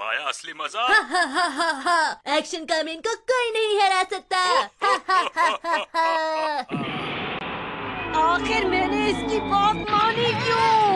पाया असली मज़ा एक्शन का मीन को कोई नहीं हरा सकता आखिर मैंने इसकी बात मानी क्यों